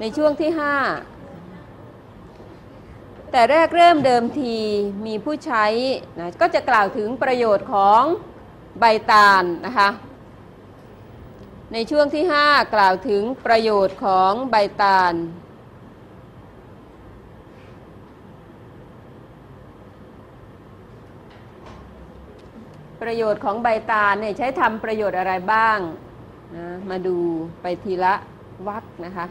ในช่วงที่ห้าแต่แรกเริ่มเดิมทีมีผู้ใช้นะก็จะกล่าวถึงประโยชน์ของใบตาลนะคะในช่วงที่ 5 กล่าวถึงประโยชน์ของใบตาล ประโยชน์ของใบตาลเนี่ยใช้ทำประโยชน์อะไรบ้างนะมาดูไปทีละวักนะคะ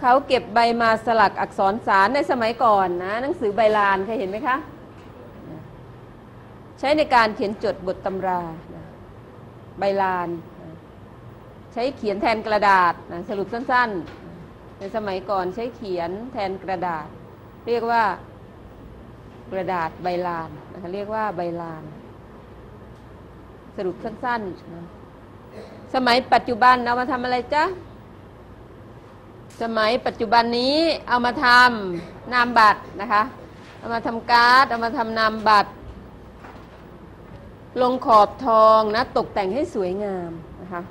เขาเก็บใบมาสลักอักษรสารในสมัยก่อนนะหนังสือใบลานเคยเห็นไหมคะ ใช้ในการเขียนจดบทตำรานะใบลาน ใช้เขียนแทนกระดาษนะสรุปสั้นๆ ในสมัยก่อนใช้เขียนแทนกระดาษ เรียกว่ากระดาษใบลานนะคะเรียกว่าใบลาน สรุปสั้นๆนะสมัยปัจจุบันเอามาทำอะไรจ๊ะ สมัยปัจจุบันนี้เอามาทำนามบัตรนะคะ เอามาทำการ์ด เอามาทำนามบัตร ลงขอบทองนะตกแต่งให้สวยงามนะคะ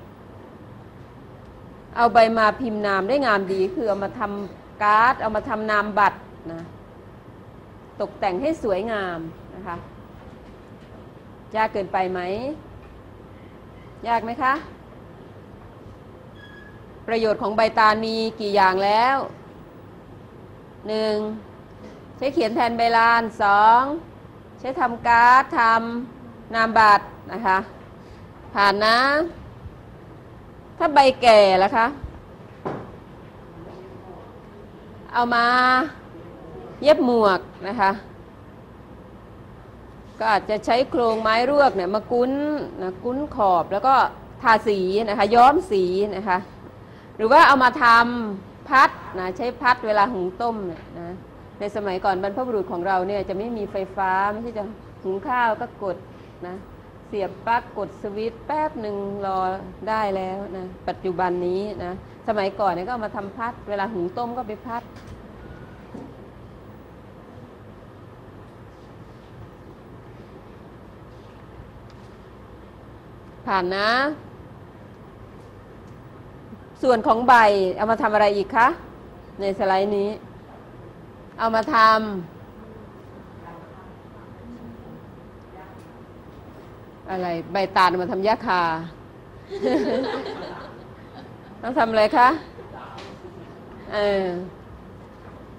เอาใบมาพิมพ์นามได้งามดี คือเอามาทำการ์ด เอามาทำนามบัตรนะตกแต่งให้สวยงามนะคะยากเกินไปไหม ยากไหมคะ ประโยชน์ของใบตาลมีกี่อย่างแล้วหนึ่งใช้เขียนแทนใบลานสองใช้ทำการ์ดทำนามบัตรนะคะ ผ่านนะ ถ้าใบแก่ล่ะคะ เอามาเย็บหมวกนะคะ ก็อาจจะใช้โครงไม้รวกเนี่ยมากุ้นนะกุ้นขอบแล้วก็ทาสีนะคะ ย้อมสีนะคะ หรือว่าเอามาทำพัดนะใช้พัดเวลาหุงต้มเนี่ยนะในสมัยก่อนบรรพบุรุษของเราเนี่ยจะไม่มีไฟฟ้าไม่ใช่จะหุงข้าวก็กดนะเสียบปลั๊กกดสวิตช์แป๊บหนึ่งรอได้แล้วนะปัจจุบันนี้นะสมัยก่อนเนี่ยก็ามาทำพัด เวลาหุงต้มก็ไปพัด ผ่านนะ ส่วนของใบเอามาทำอะไรอีกคะ ในสไลด์นี้ เอามาทำอะไร ใบตาลมาทำยาคา ต้องทำอะไรคะ เออ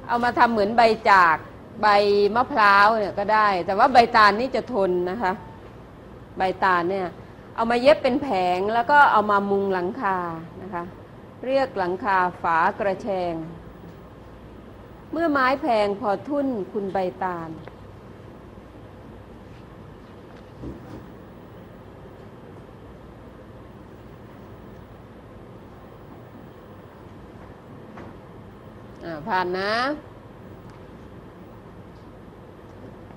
เอามาทำเหมือนใบจากใบมะพร้าวเนี่ยก็ได้ แต่ว่าใบตาลนี่จะทนนะคะ ใบตาลเนี่ย เอามาเย็บเป็นแผงแล้วก็เอามามุงหลังคานะคะ เรียกหลังคาฝากระแชง เมื่อไม้แพงพอทุ่นคุณใบตาลอ่าผ่านนะ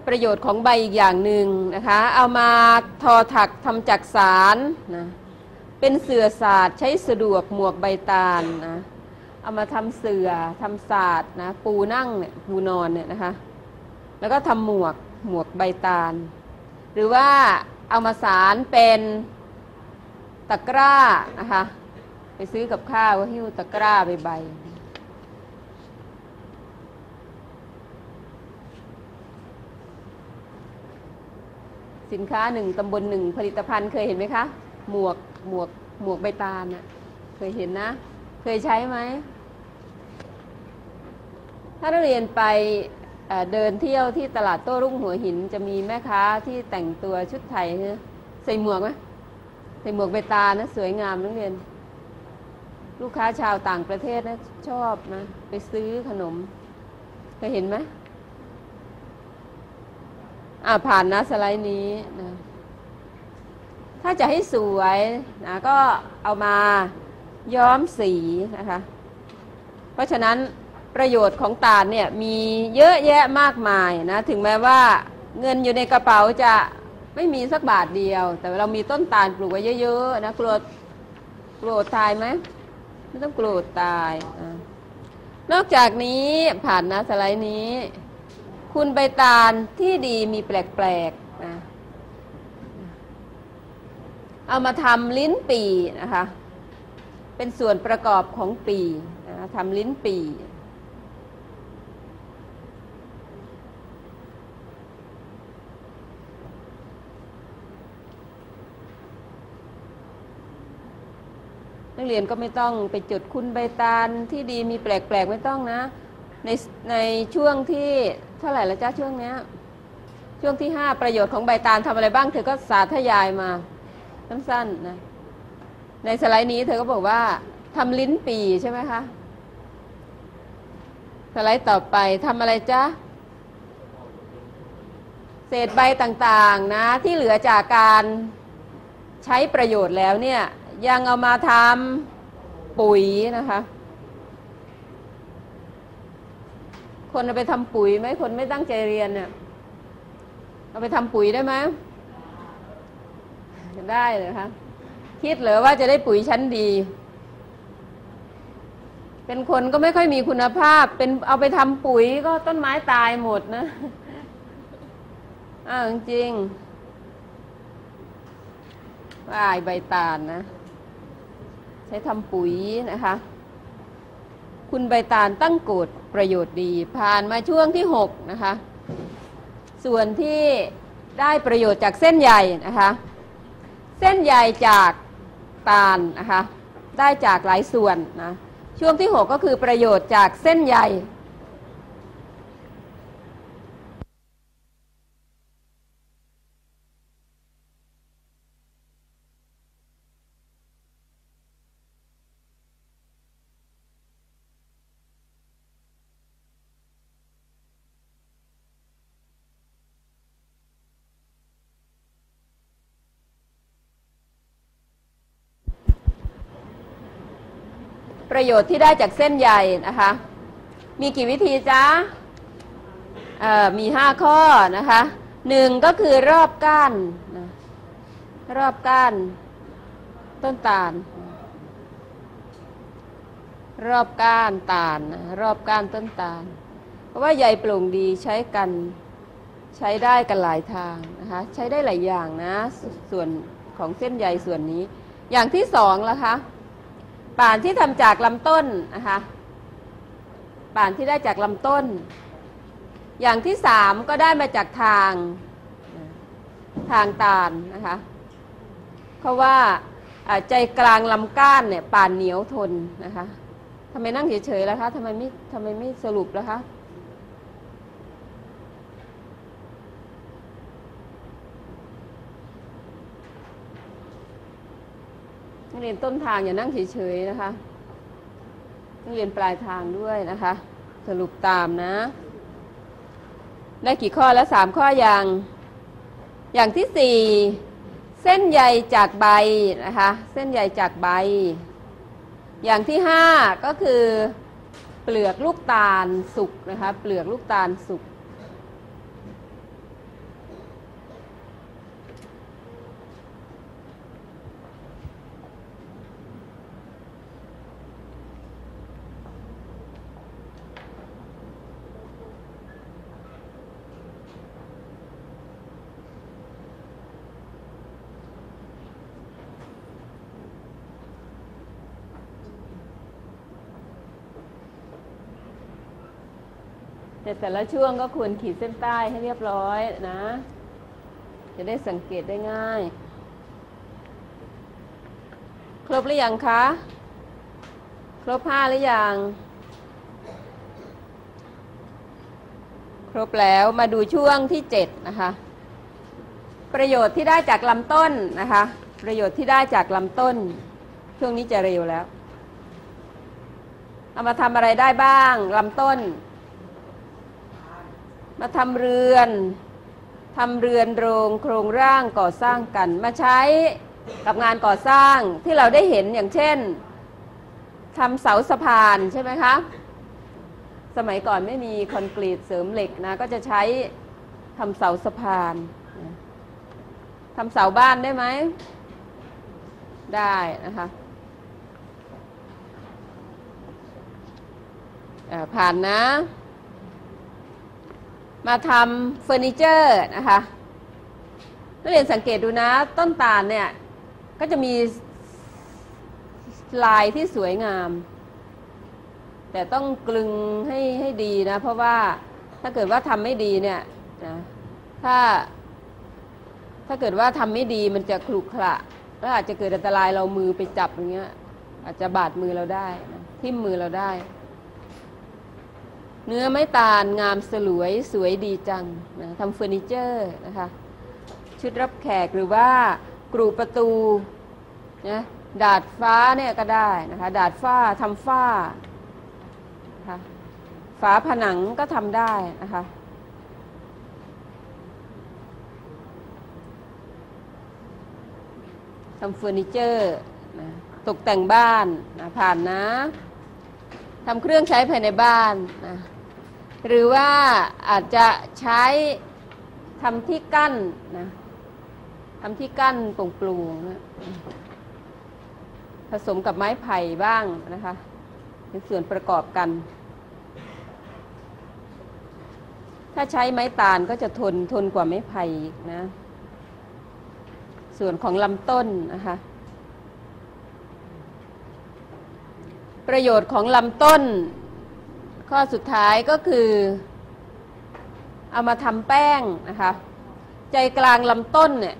ประโยชน์ของใบอีกอย่างหนึ่งนะคะ เอามาทอถักทำจักสารนะ เป็นเสือศาสตร์ใช้สะดวกหมวกใบตาลนะเอามาทำเสือ่อทำศาสตร์นะปูนั่งเนี่ยปูนอนเนี่ยนะคะ แล้วก็ทำหมวกหมวกใบตาล หรือว่าเอามาสารเป็นตะกร้านะคะ ไปซื้อกับข้าวก็หิ้วตะกร้าใบใบสินค้าหนึ่งตำบลหนึ่งผลิตภัณฑ์เคยเห็นไหมคะ หมวก หมวกหมวกใบตาลน่ะเคยเห็นนะ เคยใช้ไหม ถ้าเรียนไปเเดินเที่ยวที่ตลาดโต้รุ่งหัวหินจะมีแม่ค้าที่แต่งตัวชุดไทยใส่หมวกไหมใส่หมวกใบตาลนะ สวยงามนักเรียน ลูกค้าชาวต่างประเทศนะชอบนะไปซื้อขนมเคยเห็นไหมอ่าผ่านนะสไลด์นี้นะ ถ้าจะให้สวยนะก็เอามาย้อมสีนะคะ เพราะฉะนั้นประโยชน์ของตาลเนี่ยมีเยอะแยะมากมายนะถึงแม้ว่าเงินอยู่ในกระเป๋าจะไม่มีสักบาทเดียว แต่เรามีต้นตาลปลูกไว้เยอะๆนะกลัวกลัวตายไหมไม่ต้องกลัวตายอนอกจากนี้ผ่านนะสไลด์นี้ คุณใบตาลที่ดีมีแปลกๆนะ เอามาทำลิ้นปีนะคะ เป็นส่วนประกอบของปีนะทำลิ้นปีนักเรียนก็ไม่ต้องไปจุดคุณใบตาลที่ดีมีแปลกๆ ไม่ต้องนะ ในในช่วงที่เท่าไหร่ละจ้าช่วงเนี้ยช่วงที่ห้าประโยชน์ของใบตาลทำอะไรบ้าง เธอก็สาธยายมา สั้นๆนะในสไลด์นี้เธอก็บอกว่าทำลิ้นปีใช่ไหมคะ สไลด์ต่อไปทำอะไรจ๊ะ เศษใบต่างๆนะที่เหลือจากการใช้ประโยชน์แล้วเนี่ย ยังเอามาทำปุ๋ยนะคะ คนเอาไปทำปุ๋ยไหมคนไม่ตั้งใจเรียนเนี่ยเอาไปทำปุ๋ยได้ไหม ได้เลยคะคิดเหรอว่าจะได้ปุ๋ยชั้นดี เป็นคนก็ไม่ค่อยมีคุณภาพ เป็นเอาไปทำปุ๋ยก็ต้นไม้ตายหมดนะอ้าวจริงว่ายใบตาลนะ ใช้ทำปุ๋ยนะคะ คุณใบตาลตั้งกดประโยชน์ดี ผ่านมาช่วงที่หกนะคะ ส่วนที่ได้ประโยชน์จากเส้นใยนะคะ เส้นใยจากตาลนะคะ ได้จากหลายส่วนนะ ช่วงที่ 6 ก็คือประโยชน์จากเส้นใย ประโยชน์ที่ได้จากเส้นใยนะคะ มีกี่วิธีจ๊ะมีห้าข้อนะคะหนึ่งก็คือรอบก้านนะรอบก้านต้นตาล รอบก้านตาลนะรอบก้านต้นตาล เพราะว่าใยปร่งดีใช้กันใช้ได้กันหลายทางนะคะใช้ได้หลายอย่างนะส่วนของเส้นใยส่วนนี้ อย่างที่สองละคะ ป่านที่ทำจากลำต้นนะคะป่านที่ได้จากลำต้น อย่างที่สามก็ได้มาจากทางทางตาลนะคะเพราะว่าใจกลางลำก้านเนี่ยป่านเหนียวทนนะคะทำไมนั่งเฉยๆแล้วคะทำไมไม่ทำไมไม่สรุปแล้วคะ นักเรียนต้นทางอย่านั่งเฉยๆนะคะ นักเรียนปลายทางด้วยนะคะ สรุปตามนะ ได้กี่ข้อแล้วสามข้ออย่าง อย่างที่สี่เส้นใยจากใบนะคะ เส้นใยจากใบ อย่างที่ห้าก็คือเปลือกลูกตาลสุกนะคะ เปลือกลูกตาลสุก แต่แต่ละช่วงก็ควรขีดเส้นใต้ให้เรียบร้อยนะ จะได้สังเกตได้ง่าย ครบหรือยังคะ ครบห้าหรือยัง ครบแล้วมาดูช่วงที่เจ็ดนะคะ ประโยชน์ที่ได้จากลำต้นนะคะ ประโยชน์ที่ได้จากลำต้น ช่วงนี้จะเร็วแล้ว เอามาทำอะไรได้บ้างลำต้น มาทำเรือนทำเรือนโรงโครงร่างก่อสร้างกัน มาใช้กับงานก่อสร้างที่เราได้เห็นอย่างเช่นทำเสาสะพานใช่ไหมคะ สมัยก่อนไม่มีคอนกรีตเสริมเหล็กนะ ก็จะใช้ทำเสาสะพานทำเสาบ้านได้ไหม ได้นะคะผ่านนะ มาทำเฟอร์นิเจอร์นะคะนักเรียนสังเกตดูนะต้นตาลเนี่ย ก็จะมีลายที่สวยงาม แต่ต้องกลึงให้ให้ดีนะ เพราะว่าถ้าเกิดว่าทำไม่ดีเนี่ยนะถ้า ถ้าเกิดว่าทำไม่ดีมันจะขรุขระแล้วอาจจะเกิดอันตรายเรามือไปจับอย่างเงี้ยอาจจะบาดมือเราได้นะทิ่มมือเราได้ เนื้อไม้ตาลงามสลวยสวยดีจังนะทำเฟอร์นิเจอร์นะคะชุดรับแขกหรือว่ากรูประตูนะดาดฟ้าเนี่ยก็ได้นะคะดาดฟ้าทำฝ้านะคะฝาผนังก็ทำได้นะคะทำเฟอร์นิเจอร์นะตกแต่งบ้านนะผ่านนะทำเครื่องใช้ภายในบ้านนะ หรือว่าอาจจะใช้ทำที่กั้นนะทำที่กั้นโปร่งๆนะผสมกับไม้ไผ่บ้างนะคะเป็นส่วนประกอบกัน ถ้าใช้ไม้ตาลก็จะทนทนกว่าไม้ไผ่อีกนะ ส่วนของลำต้นนะคะ ประโยชน์ของลำต้น ข้อสุดท้ายก็คือ เอามาทำแป้งนะคะ ใจกลางลำต้นเนี่ย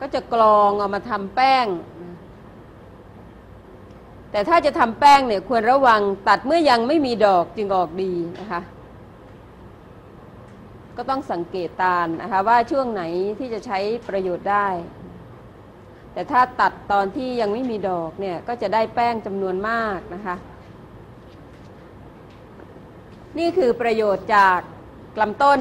ก็จะกรองเอามาทำแป้ง แต่ถ้าจะทำแป้งเนี่ยควรระวังตัดเมื่อยังไม่มีดอกจึงออกดีนะคะ ก็ต้องสังเกตตาลนะคะว่าช่วงไหนที่จะใช้ประโยชน์ได้ แต่ถ้าตัดตอนที่ยังไม่มีดอกเนี่ยก็จะได้แป้งจำนวนมากนะคะ นี่คือประโยชน์จากลำต้น